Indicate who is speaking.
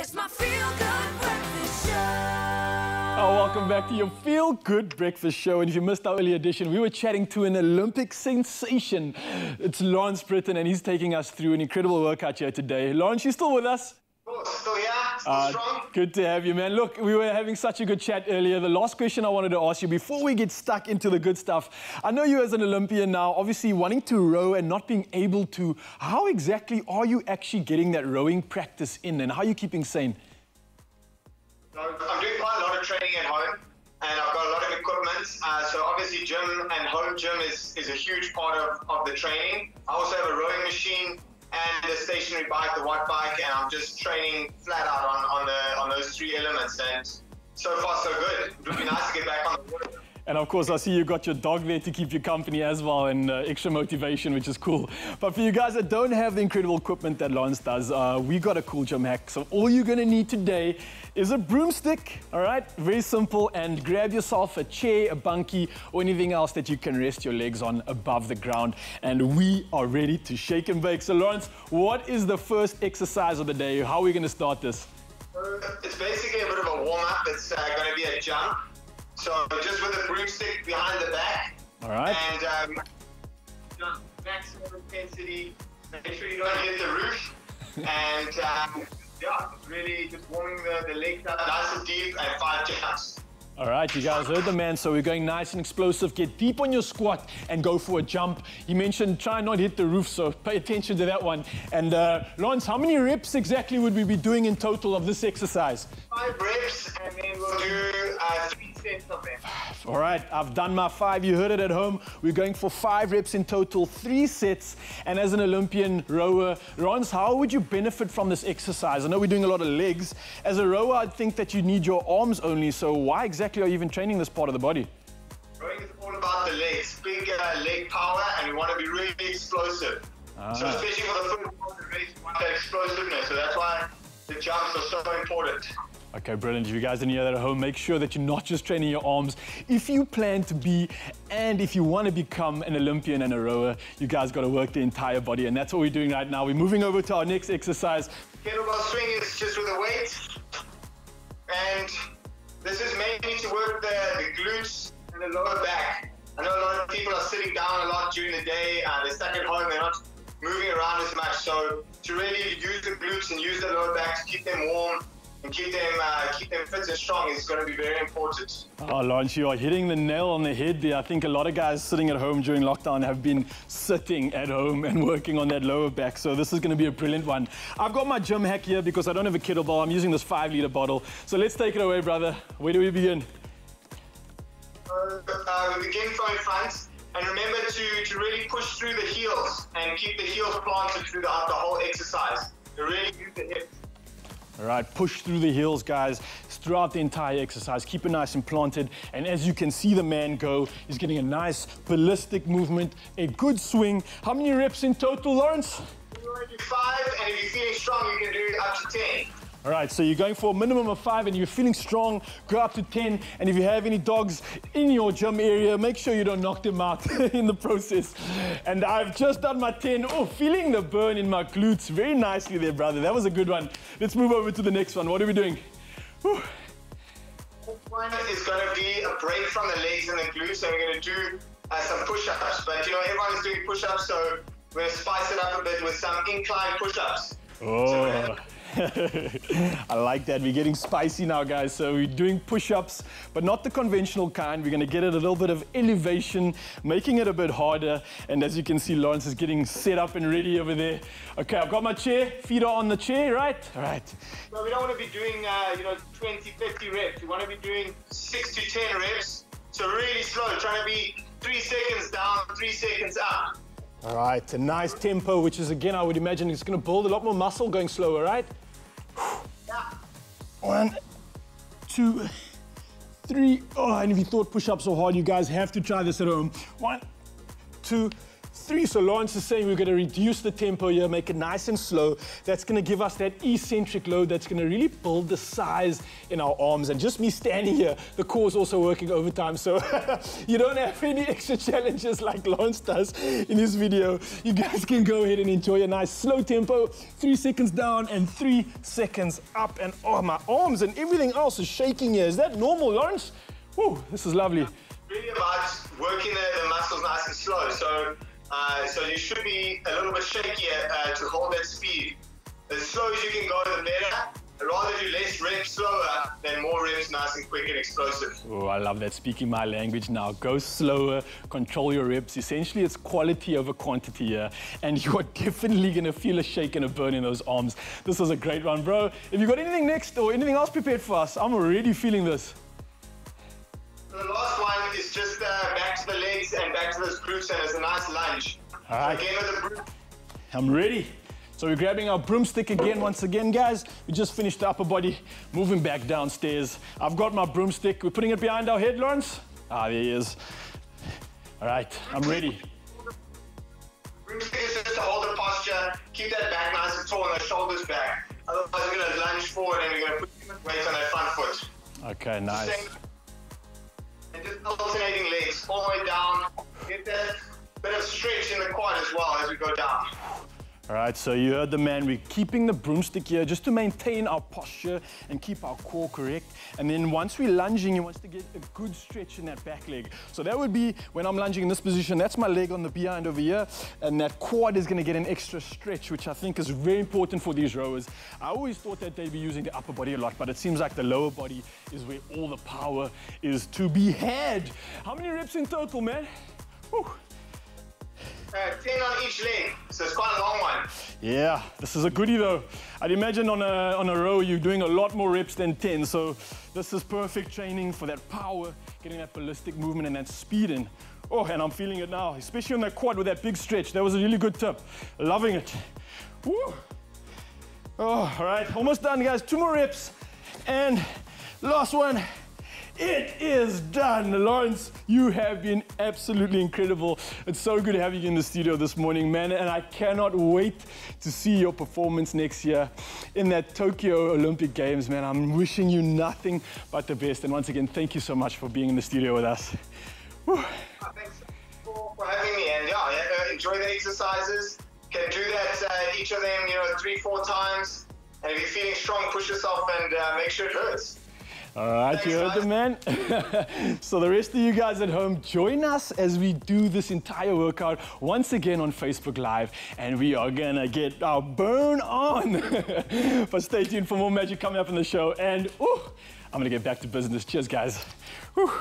Speaker 1: It's my feel good breakfast show.
Speaker 2: Oh, welcome back to your Feel Good Breakfast Show. And if you missed our early edition, we were chatting to an Olympic sensation. It's Lawrence Brittain, and he's taking us through an incredible workout here today. Lawrence, you still with us?
Speaker 3: Still here, still
Speaker 2: Uh,
Speaker 3: strong.
Speaker 2: good to have you, man. Look, we were having such a good chat earlier. The last question I wanted to ask you before we get stuck into the good stuff I know you as an Olympian now, obviously wanting to row and not being able to. How exactly are you actually getting that rowing practice in, and how are you keeping sane?
Speaker 3: So I'm doing quite a lot of training at home, and I've got a lot of equipment. Uh, so obviously, gym and home gym is, is a huge part of, of the training. I also have a rowing machine and a stationary bike, the white bike, and I'm just training flat out on, on the on those three elements. And so far, so good. It would be nice to get back on the water.
Speaker 2: And of course, I see you got your dog there to keep you company as well and uh, extra motivation, which is cool. But for you guys that don't have the incredible equipment that Lawrence does, uh, we got a cool gym hack. So all you're gonna need today is a broomstick, all right? Very simple. And grab yourself a chair, a bunkie, or anything else that you can rest your legs on above the ground. And we are ready to shake and bake. So Lawrence, what is the first exercise of the day? How are we gonna start this?
Speaker 3: It's basically a bit of a warm up. It's uh, to be a jump. So just with a broomstick behind the back.
Speaker 2: All right.
Speaker 3: And um, maximum intensity. Make sure you don't hit the roof. and um, yeah, really just warming the, the legs up nice and deep and five jumps.
Speaker 2: All right, you guys heard the man, so we're going nice and explosive. Get deep on your squat and go for a jump. He mentioned try and not hit the roof, so pay attention to that one. And uh, Lawrence, how many reps exactly would we be doing in total of this exercise?
Speaker 3: Five reps, and then we'll do uh, three them.
Speaker 2: All right, I've done my five. You heard it at home. We're going for five reps in total, three sets. And as an Olympian rower, Lawrence, how would you benefit from this exercise? I know we're doing a lot of legs. As a rower, I'd think that you need your arms only. So why exactly are you even training this part of the body?
Speaker 3: Rowing is all about the legs, big uh, leg power, and we want to be really explosive. So
Speaker 2: Ah.
Speaker 3: especially for the first part of the race, we want that explosiveness. So that's why the jumps are so important.
Speaker 2: Okay, brilliant. If you guys didn't hear that at home, make sure that you're not just training your arms. If you plan to be and if you want to become an Olympian and a rower, you guys got to work the entire body. And that's what we're doing right now. We're moving over to our next exercise.
Speaker 3: Kettlebell swing is just with a weight. And this is mainly to work the, the glutes and the lower back. I know a lot of people are sitting down a lot during the day. Uh, they're stuck at home. They're not moving around as much. So to really use the glutes and use the lower back to keep them warm and keep them uh, keep them fit and strong is going to be very important.
Speaker 2: Oh, Lawrence, you are hitting the nail on the head there. I think a lot of guys sitting at home during lockdown have been sitting at home and working on that lower back. So this is going to be a brilliant one. I've got my gym hack here because I don't have a kettlebell. I'm using this five liter bottle. So let's take it away, brother. Where do we begin?
Speaker 3: Uh, we begin from in front. And remember to, to really push through the heels and keep the heels planted throughout the whole exercise. To really use the hips.
Speaker 2: All right, push through the heels, guys, throughout the entire exercise. Keep it nice and planted. And as you can see the man go, he's getting a nice ballistic movement, a good swing. How many reps in total, Lawrence?
Speaker 3: You do five, and if you're feeling strong, you can do up to 10.
Speaker 2: All right, so you're going for a minimum of five and you're feeling strong, go up to 10. And if you have any dogs in your gym area, make sure you don't knock them out in the process. And I've just done my 10. Oh, feeling the burn in my glutes very nicely there, brother. That was a good one. Let's move over to the next one. What are we doing? Whew.
Speaker 3: One is going to be a break from the legs and the glutes, so we're going to do uh, some push-ups. But you know, everyone is doing push-ups, so we're going to spice it up a bit with some incline push-ups.
Speaker 2: Oh. I like that. We're getting spicy now, guys. So we're doing push-ups, but not the conventional kind. We're gonna get it a little bit of elevation, making it a bit harder. And as you can see, Lawrence is getting set up and ready over there. Okay, I've got my chair. Feet are on the chair, right? All right.
Speaker 3: So we don't want to be doing, uh, you know, 20, 50 reps. We want to be doing 6 to 10 reps. So really slow, trying to be 3 seconds down, 3 seconds up.
Speaker 2: All right, a nice tempo, which is again, I would imagine it's gonna build a lot more muscle going slower, right?
Speaker 3: Yeah.
Speaker 2: One, two, three. Oh, and if you thought push-ups were hard, you guys have to try this at home. One, two, three. So Lawrence is saying we're going to reduce the tempo here, make it nice and slow. That's going to give us that eccentric load that's going to really build the size in our arms. And just me standing here, the core is also working overtime. So you don't have any extra challenges like Lawrence does in this video. You guys can go ahead and enjoy a nice slow tempo. Three seconds down and three seconds up. And oh, my arms and everything else is shaking here. Is that normal, Lawrence? Whew, this is lovely.
Speaker 3: Really about working the, the muscles nice and slow. So, uh, so you should be a little bit shakier uh, to hold that speed. As slow as you can go, the better. Rather do less reps slower than more reps nice and quick and explosive.
Speaker 2: Oh, I love that. Speaking my language now. Go slower, control your reps. Essentially, it's quality over quantity here. And you are definitely going to feel a shake and a burn in those arms. This was a great run, bro. If you've got anything next or anything else prepared for us, I'm already feeling this.
Speaker 3: Back to and it's a nice lunge.
Speaker 2: All right.
Speaker 3: So again with the brute.
Speaker 2: I'm ready. So we're grabbing our broomstick again once again, guys. We just finished the upper body, moving back downstairs. I've got my broomstick. We're putting it behind our head, Lawrence. Ah, there he is. All right, I'm ready.
Speaker 3: Broomstick is just to hold the posture, keep that back nice and tall and the shoulders back. Otherwise, you're going to lunge forward and you're going to put weight on that front foot.
Speaker 2: Okay, nice.
Speaker 3: Same- And just alternating legs all the way down. Well as we go down.
Speaker 2: All right, so you heard the man. We're keeping the broomstick here just to maintain our posture and keep our core correct. And then once we're lunging, he wants to get a good stretch in that back leg. So that would be when I'm lunging in this position, that's my leg on the behind over here. And that quad is gonna get an extra stretch, which I think is very important for these rowers. I always thought that they'd be using the upper body a lot, but it seems like the lower body is where all the power is to be had. How many reps in total, man? Whew.
Speaker 3: Uh, 10 on each leg, so it's quite a long one.
Speaker 2: Yeah, this is a goodie though. I'd imagine on a, on a row you're doing a lot more reps than 10, so this is perfect training for that power, getting that ballistic movement and that speed in. Oh, and I'm feeling it now, especially on that quad with that big stretch. That was a really good tip. Loving it. Woo. Oh, all right, almost done, guys. Two more reps. And last one. It is done. Lawrence, you have been absolutely incredible. It's so good having you in the studio this morning, man. And I cannot wait to see your performance next year in that Tokyo Olympic Games, man. I'm wishing you nothing but the best. And once again, thank you so much for being in the studio with us. Whew.
Speaker 3: Thanks for, for having me, and yeah, uh, enjoy the exercises. Can do that uh, each of them, you know, three, four times. And if you're feeling strong, push yourself and uh, make sure it hurts.
Speaker 2: All right, you heard the man. so the rest of you guys at home, join us as we do this entire workout once again on Facebook Live, and we are gonna get our burn on. but stay tuned for more magic coming up in the show, and ooh, I'm gonna get back to business. Cheers, guys. Whew.